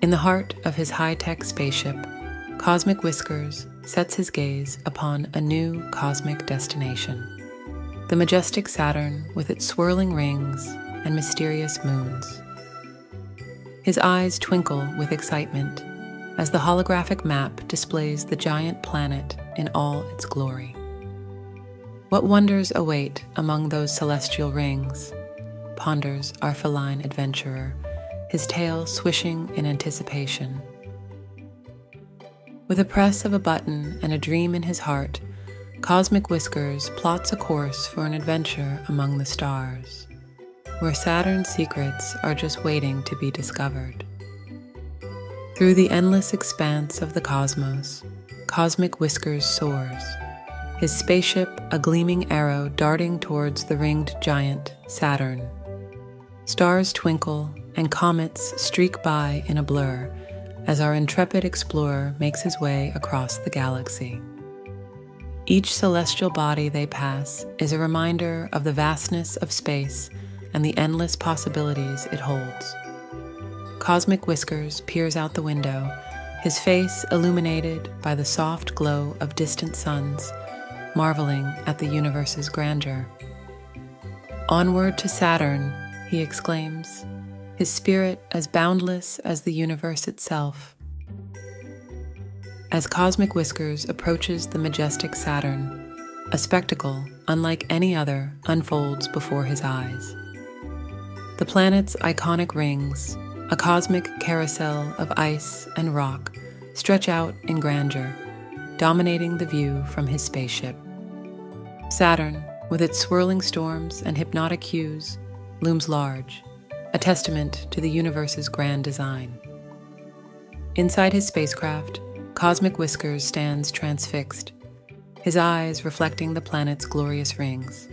In the heart of his high tech spaceship, Cosmic Whiskers sets his gaze upon a new cosmic destination the majestic Saturn with its swirling rings and mysterious moons. His eyes twinkle with excitement as the holographic map displays the giant planet in all its glory. What wonders await among those celestial rings? Ponders our feline adventurer, his tail swishing in anticipation. With a press of a button and a dream in his heart, Cosmic Whiskers plots a course for an adventure among the stars, where Saturn's secrets are just waiting to be discovered. Through the endless expanse of the cosmos, Cosmic Whiskers soars, his spaceship a gleaming arrow darting towards the ringed giant, Saturn. Stars twinkle and comets streak by in a blur as our intrepid explorer makes his way across the galaxy. Each celestial body they pass is a reminder of the vastness of space and the endless possibilities it holds. Cosmic Whiskers peers out the window, his face illuminated by the soft glow of distant suns, marveling at the universe's grandeur. Onward to Saturn, he exclaims, his spirit as boundless as the universe itself. As Cosmic Whiskers approaches the majestic Saturn, a spectacle unlike any other unfolds before his eyes. The planet's iconic rings, a cosmic carousel of ice and rock, stretch out in grandeur, dominating the view from his spaceship. Saturn, with its swirling storms and hypnotic hues, looms large, a testament to the universe's grand design. Inside his spacecraft, Cosmic Whiskers stands transfixed, his eyes reflecting the planet's glorious rings.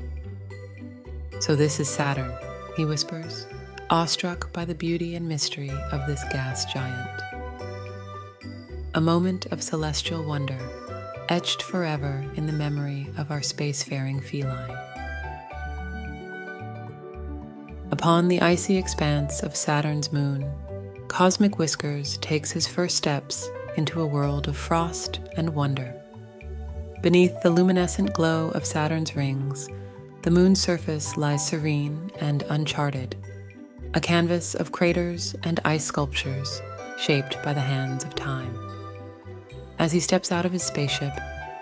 So this is Saturn, he whispers, awestruck by the beauty and mystery of this gas giant. A moment of celestial wonder, etched forever in the memory of our spacefaring feline. Upon the icy expanse of Saturn's moon, Cosmic Whiskers takes his first steps into a world of frost and wonder. Beneath the luminescent glow of Saturn's rings, the moon's surface lies serene and uncharted, a canvas of craters and ice sculptures shaped by the hands of time. As he steps out of his spaceship,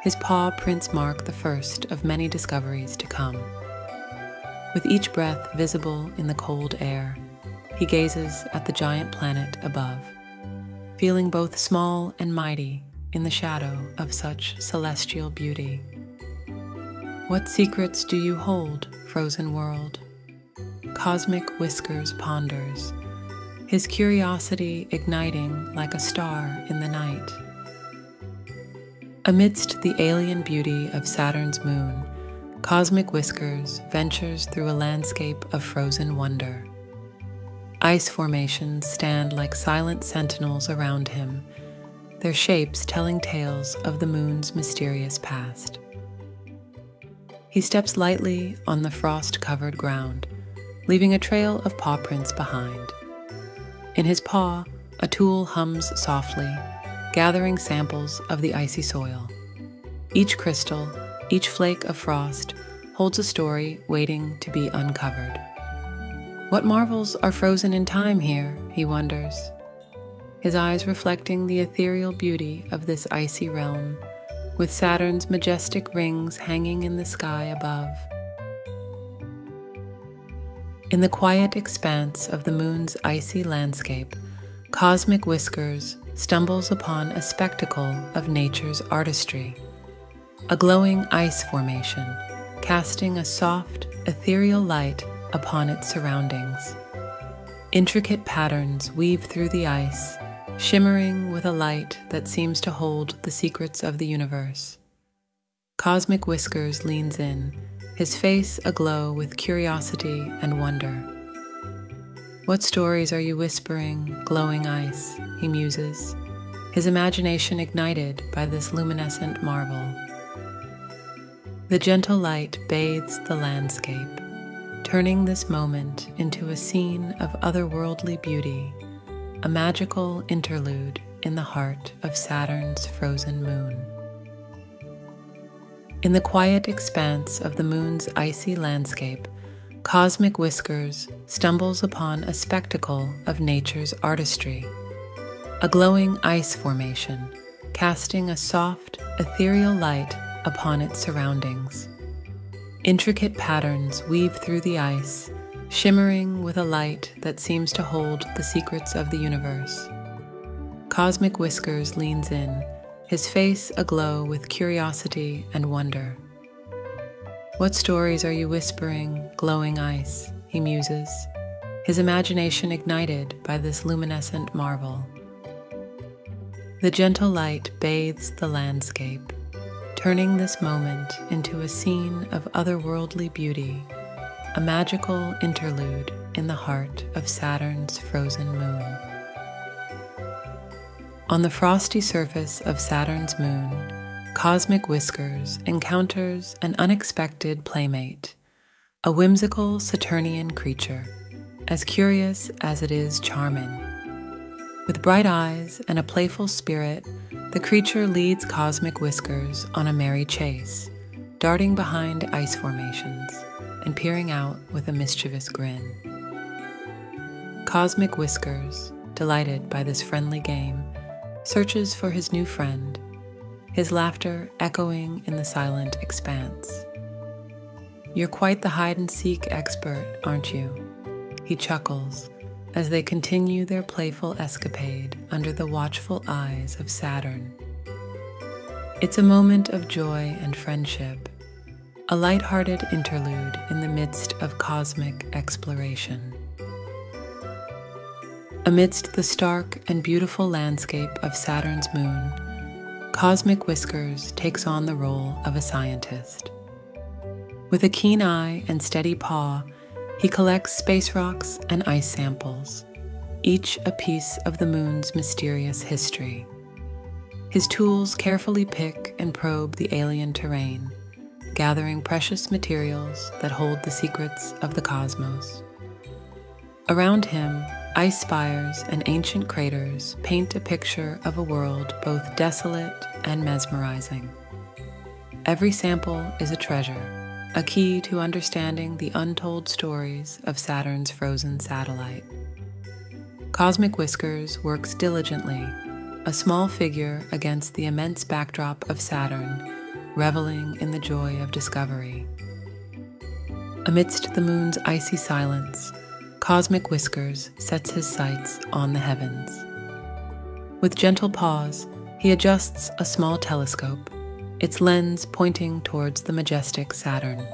his paw prints mark the first of many discoveries to come. With each breath visible in the cold air, he gazes at the giant planet above feeling both small and mighty in the shadow of such celestial beauty. What secrets do you hold, frozen world? Cosmic Whiskers ponders, his curiosity igniting like a star in the night. Amidst the alien beauty of Saturn's moon, Cosmic Whiskers ventures through a landscape of frozen wonder. Ice formations stand like silent sentinels around him, their shapes telling tales of the moon's mysterious past. He steps lightly on the frost covered ground, leaving a trail of paw prints behind. In his paw, a tool hums softly, gathering samples of the icy soil. Each crystal, each flake of frost, holds a story waiting to be uncovered. What marvels are frozen in time here, he wonders, his eyes reflecting the ethereal beauty of this icy realm, with Saturn's majestic rings hanging in the sky above. In the quiet expanse of the moon's icy landscape, Cosmic Whiskers stumbles upon a spectacle of nature's artistry. A glowing ice formation, casting a soft, ethereal light upon its surroundings. Intricate patterns weave through the ice, shimmering with a light that seems to hold the secrets of the universe. Cosmic Whiskers leans in, his face aglow with curiosity and wonder. What stories are you whispering, glowing ice? He muses, his imagination ignited by this luminescent marvel. The gentle light bathes the landscape, turning this moment into a scene of otherworldly beauty, a magical interlude in the heart of Saturn's frozen moon. In the quiet expanse of the moon's icy landscape, Cosmic Whiskers stumbles upon a spectacle of nature's artistry. A glowing ice formation, casting a soft, ethereal light upon its surroundings. Intricate patterns weave through the ice, shimmering with a light that seems to hold the secrets of the universe. Cosmic Whiskers leans in, his face aglow with curiosity and wonder. What stories are you whispering, glowing ice? He muses, his imagination ignited by this luminescent marvel. The gentle light bathes the landscape, turning this moment into a scene of otherworldly beauty, a magical interlude in the heart of Saturn's frozen moon. On the frosty surface of Saturn's moon, Cosmic Whiskers encounters an unexpected playmate, a whimsical Saturnian creature, as curious as it is charming. With bright eyes and a playful spirit, the creature leads Cosmic Whiskers on a merry chase, darting behind ice formations and peering out with a mischievous grin. Cosmic Whiskers, delighted by this friendly game, searches for his new friend, his laughter echoing in the silent expanse. You're quite the hide and seek expert, aren't you? He chuckles as they continue their playful escapade under the watchful eyes of Saturn. It's a moment of joy and friendship, a light-hearted interlude in the midst of cosmic exploration. Amidst the stark and beautiful landscape of Saturn's moon, Cosmic Whiskers takes on the role of a scientist. With a keen eye and steady paw, he collects space rocks and ice samples, each a piece of the moon's mysterious history. His tools carefully pick and probe the alien terrain, gathering precious materials that hold the secrets of the cosmos. Around him, Ice spires and ancient craters paint a picture of a world both desolate and mesmerizing. Every sample is a treasure, a key to understanding the untold stories of Saturn's frozen satellite. Cosmic Whiskers works diligently, a small figure against the immense backdrop of Saturn, reveling in the joy of discovery. Amidst the moon's icy silence, Cosmic Whiskers sets his sights on the heavens. With gentle paws, he adjusts a small telescope, its lens pointing towards the majestic Saturn.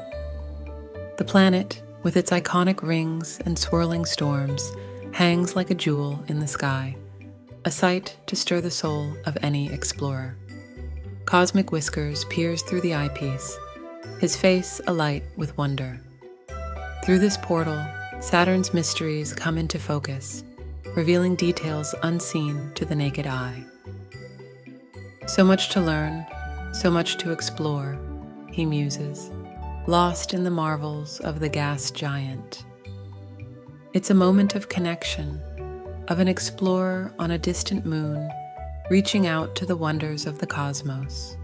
The planet, with its iconic rings and swirling storms, hangs like a jewel in the sky, a sight to stir the soul of any explorer. Cosmic Whiskers peers through the eyepiece, his face alight with wonder. Through this portal, Saturn's mysteries come into focus, revealing details unseen to the naked eye. So much to learn, so much to explore, he muses, lost in the marvels of the gas giant. It's a moment of connection, of an explorer on a distant moon, reaching out to the wonders of the cosmos.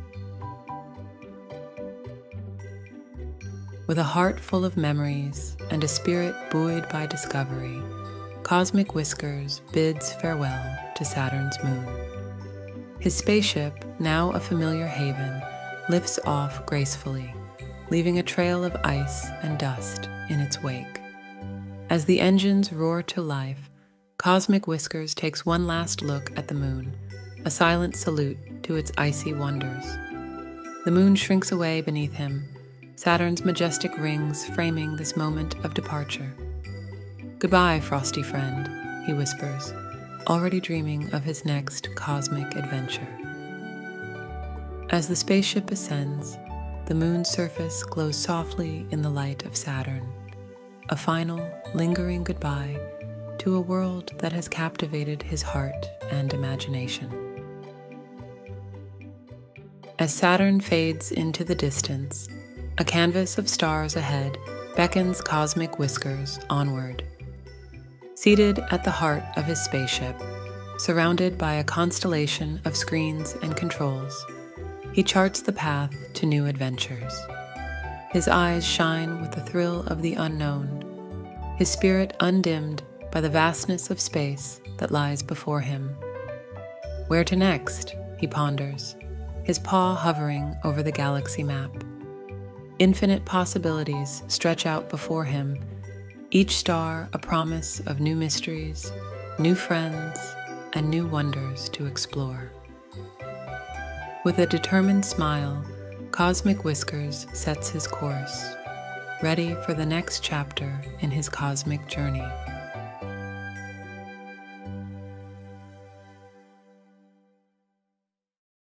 With a heart full of memories and a spirit buoyed by discovery, Cosmic Whiskers bids farewell to Saturn's moon. His spaceship, now a familiar haven, lifts off gracefully, leaving a trail of ice and dust in its wake. As the engines roar to life, Cosmic Whiskers takes one last look at the moon, a silent salute to its icy wonders. The moon shrinks away beneath him, Saturn's majestic rings framing this moment of departure. Goodbye, frosty friend, he whispers, already dreaming of his next cosmic adventure. As the spaceship ascends, the moon's surface glows softly in the light of Saturn, a final, lingering goodbye to a world that has captivated his heart and imagination. As Saturn fades into the distance, a canvas of stars ahead beckons cosmic whiskers onward. Seated at the heart of his spaceship, surrounded by a constellation of screens and controls, he charts the path to new adventures. His eyes shine with the thrill of the unknown, his spirit undimmed by the vastness of space that lies before him. Where to next? he ponders, his paw hovering over the galaxy map. Infinite possibilities stretch out before him, each star a promise of new mysteries, new friends, and new wonders to explore. With a determined smile, Cosmic Whiskers sets his course, ready for the next chapter in his cosmic journey.